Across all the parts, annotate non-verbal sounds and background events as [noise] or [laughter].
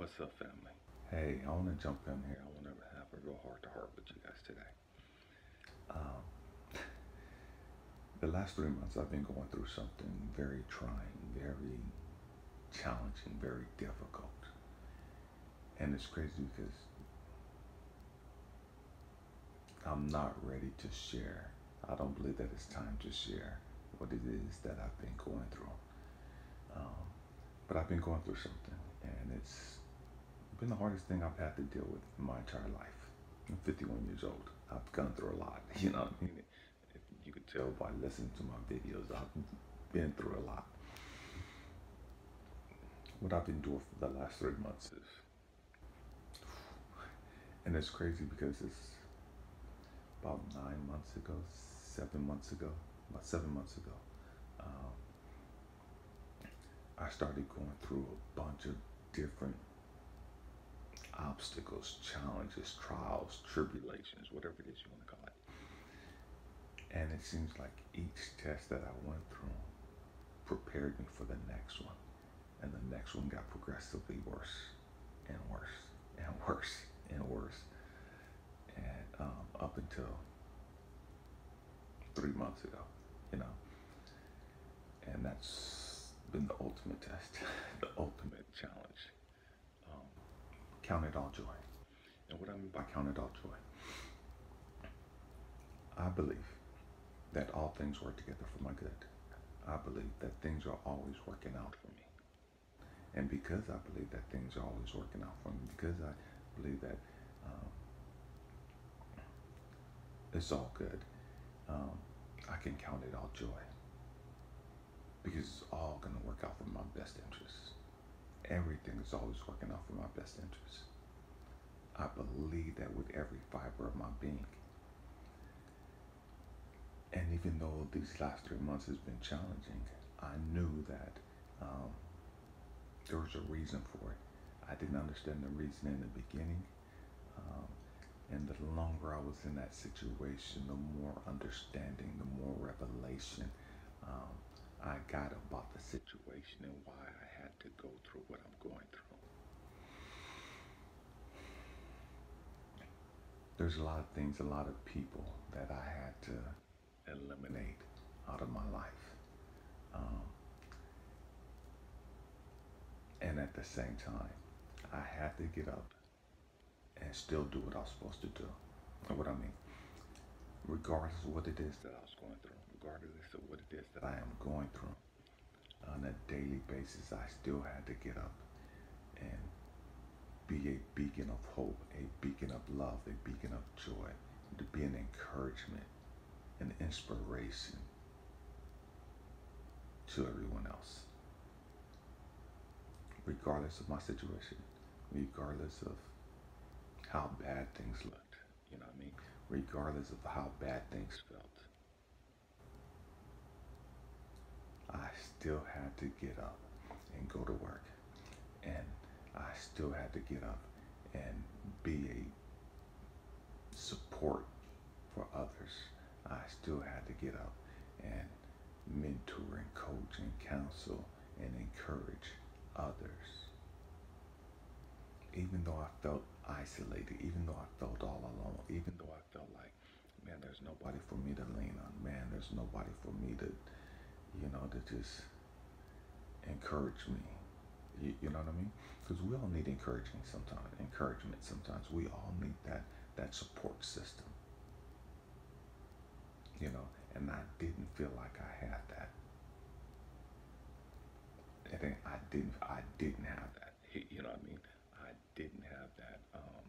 What's up, family? Hey, I want to jump in here. I want to have a real heart to heart with you guys today. Um, [laughs] the last three months, I've been going through something very trying, very challenging, very difficult. And it's crazy because I'm not ready to share. I don't believe that it's time to share what it is that I've been going through. Um, but I've been going through something, and it's been the hardest thing I've had to deal with in my entire life. I'm 51 years old. I've gone through a lot. [laughs] You know, I mean, if you could tell by listening to my videos, I've been through a lot. What I've been doing for the last three months is, and it's crazy because it's about nine months ago, seven months ago, about seven months ago. Um, I started going through a bunch of different obstacles, challenges, trials, tribulations, whatever it is you want to call it. And it seems like each test that I went through prepared me for the next one. And the next one got progressively worse and worse and [laughs] worse and worse. And um, up until three months ago, you know. And that's been the ultimate test, [laughs] the ultimate challenge count it all joy. And what I mean by count it all joy, I believe that all things work together for my good. I believe that things are always working out for me. And because I believe that things are always working out for me, because I believe that um, it's all good, um, I can count it all joy. Because it's all going to work out for my best interests everything is always working out for my best interest. I believe that with every fiber of my being. And even though these last three months has been challenging, I knew that um, there was a reason for it. I didn't understand the reason in the beginning. Um, and the longer I was in that situation, the more understanding, the more revelation um, I got about the situation and why I had to go through what I'm going through. There's a lot of things, a lot of people that I had to eliminate out of my life. Um, and at the same time, I had to get up and still do what I was supposed to do. What I mean? Regardless of what it is that I was going through regardless of what it is that I am going through on a daily basis, I still had to get up and be a beacon of hope, a beacon of love, a beacon of joy, to be an encouragement, an inspiration to everyone else. Regardless of my situation, regardless of how bad things looked, you know what I mean? Regardless of how bad things felt. I still had to get up and go to work. And I still had to get up and be a support for others. I still had to get up and mentor and coach and counsel and encourage others. Even though I felt isolated, even though I felt all alone, even though I felt like, man, there's nobody for me to lean on, man, there's nobody for me to you know, to just encourage me. You, you know what I mean? Because we all need encouraging sometimes, encouragement sometimes. We all need that that support system. You know, and I didn't feel like I had that. I didn't I didn't have that. You know what I mean? Didn't have that um,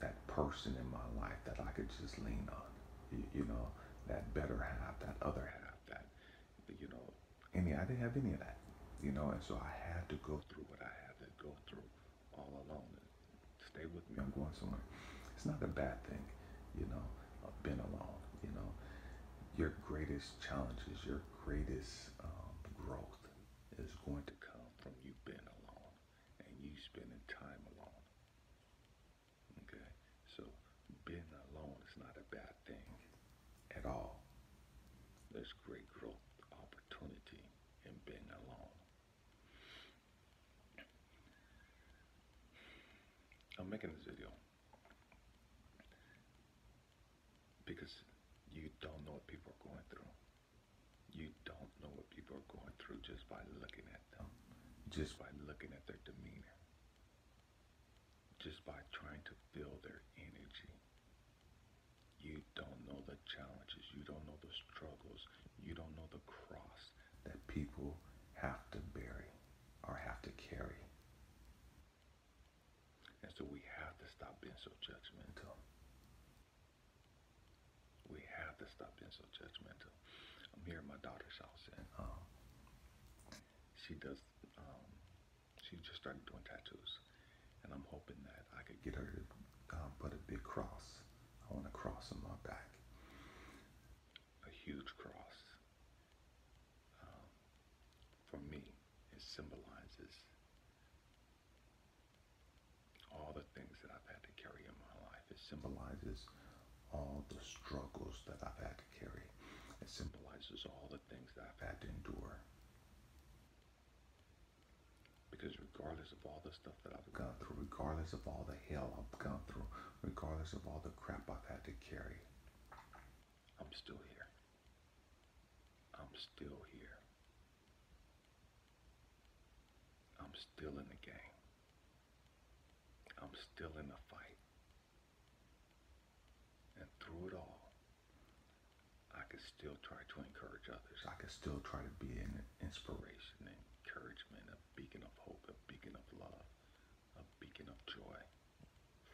that person in my life that I could just lean on. You, you know, that better half, that other half that you know, any, I didn't have any of that, you know, and so I had to go through what I had to go through all alone. Stay with me, I'm going somewhere. It's not a bad thing, you know, I've been alone, you know. Your greatest challenges, your greatest um, growth is going to come from you being alone and you spending time alone. Okay? So being alone is not a bad thing at all. There's great growth opportunity in being alone. I'm making this video because you don't know what people are going through. You don't know what people are going through just by looking at them, just by looking at their demeanor, just by trying to feel their energy. You don't know the challenges, you don't know the struggles, you don't know the cross that people have to bury or have to carry. And so we have to stop being so judgmental. We have to stop being so judgmental. I'm here at my daughter's house, and um, she does. Um, she just started doing tattoos, and I'm hoping that I could get her to um, put a big cross. I want a cross on my back, a huge cross. Um, for me, it symbolizes all the things that I've had to carry in my life. It symbolizes all the struggles that I've had to carry. It symbolizes all the things that I've had to endure. Because regardless of all the stuff that I've gone through, regardless of all the hell I've gone through, regardless of all the crap I've had to carry, I'm still here. I'm still here. I'm still in the game. I'm still in the fight. And through it all, I can still try to encourage others. I can still try to be an inspiration, encouragement, a beacon of hope, a beacon of love, a beacon of joy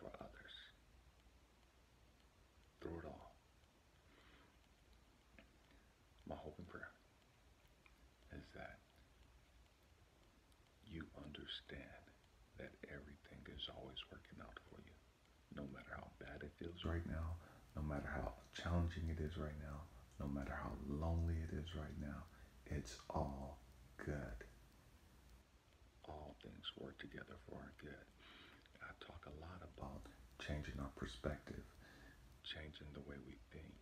for others. Through it all, my hope and prayer is that you understand that everything is always working out for you. No matter how bad it feels right now, no matter how challenging it is right now, no matter how lonely it is right now, it's all good. All things work together for our good. I talk a lot about changing our perspective, changing the way we think.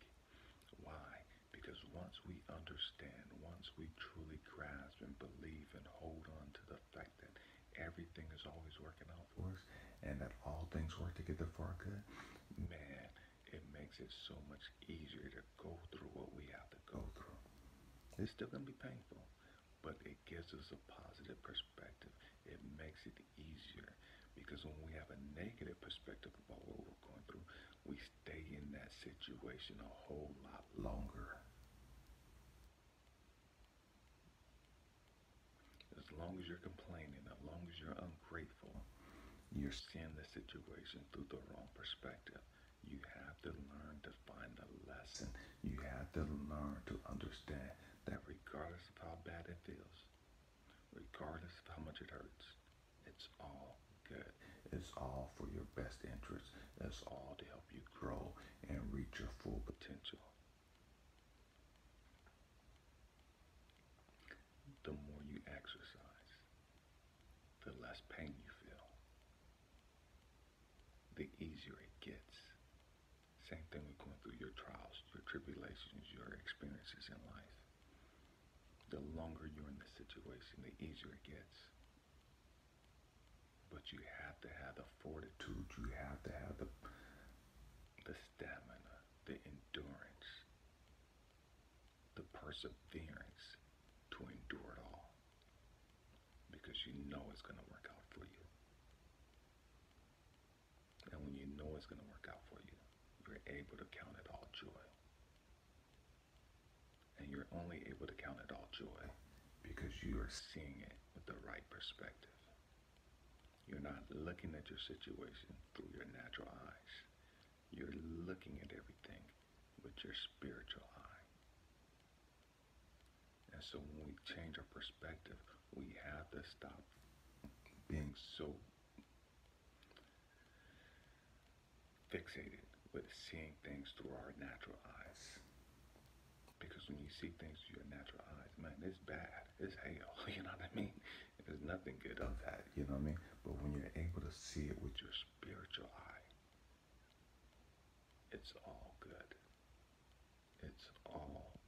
Why? Because once we understand, once we truly grasp and believe and hold on to the fact that everything is always working out for us and that all things work together for our good, man, it makes it so much easier to go through what we have to go through. It's still going to be painful, but it gives us a positive perspective. It makes it easier because when we have a negative perspective about what we're going through, we stay in that situation a whole lot longer. As long as you're complaining, as long as you're ungrateful, you're seeing the situation through the wrong perspective. You have to learn to find a lesson. You have to learn to understand that regardless of how bad it feels, regardless of how much it hurts, it's all good. It's all for your best interest. It's all to help you grow and reach your full potential. The more you exercise, the less pain you feel, the easier it gets. Same thing with going through your trials, your tribulations, your experiences in life. The longer you're in the situation, the easier it gets. But you have to have the fortitude, you have to have the, the stamina, the endurance, the perseverance to endure it all. Because you know it's going to work out for you. And when you know it's going to work out for you, you're able to count it all joy. And you're only able to count it all joy because you are seeing it with the right perspective. You're not looking at your situation through your natural eyes. You're looking at everything with your spiritual eye. And so when we change our perspective, we have to stop being so fixated with seeing things through our natural eyes. Because when you see things through your natural eyes, man, it's bad. It's hell. [laughs] You know what I mean? There's nothing good of that. You know what I mean? But when you're able to see it with your spiritual eye, it's all good. It's all